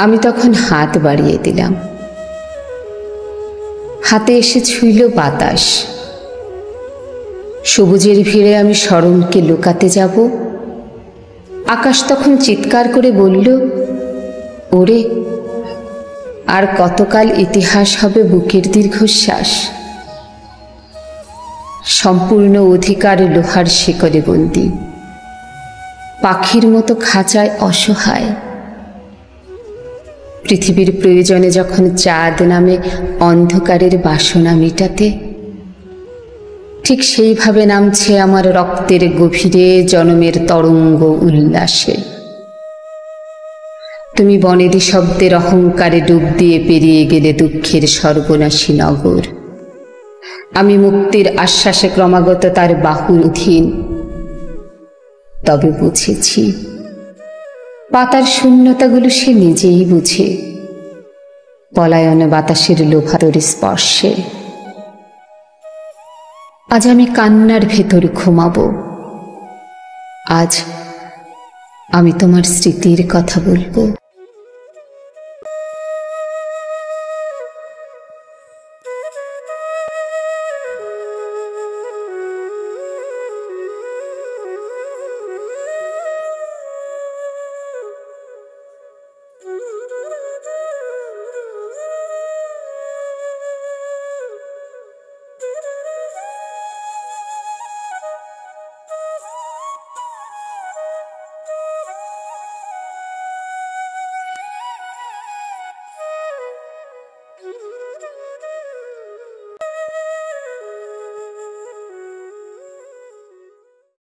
আমি তখন হাত বাড়িয়ে দিলাম। হাতে এসে ছুঁইল বাতাস। সবুজের ভিড়ে আমি স্মরণকে লুকাতে যাব। আকাশ তখন চিৎকার করে বলল, ওরে, আর কতকাল ইতিহাস হবে বুকের দীর্ঘশ্বাস। সম্পূর্ণ অধিকার লোহার শিকরে বন্দি। পাখির মতো খাঁচায় অসহায়। পৃথিবীর প্রয়োজনে যখন চাঁদ নামে অন্ধকারের বাসনা মিটাতে, ঠিক সেইভাবে নামছে আমার রক্তের গভীরে জনমের তরঙ্গ উল্লাসে। তুমি বনেদি শব্দের অহংকারে ডুব দিয়ে পেরিয়ে গেলে দুঃখের সর্বনাশী নগর। আমি মুক্তির আশ্বাসে ক্রমাগত তার বাহুর অধীন। তবে বুঝেছি পাতার শূন্যতাগুলো সে নিজেই বুঝে। পলায়নে বাতাসের লোভাতর স্পর্শে। আজ আমি কান্নার ভেতর ঘুমাব। আজ আমি তোমার স্মৃতির কথা বলব।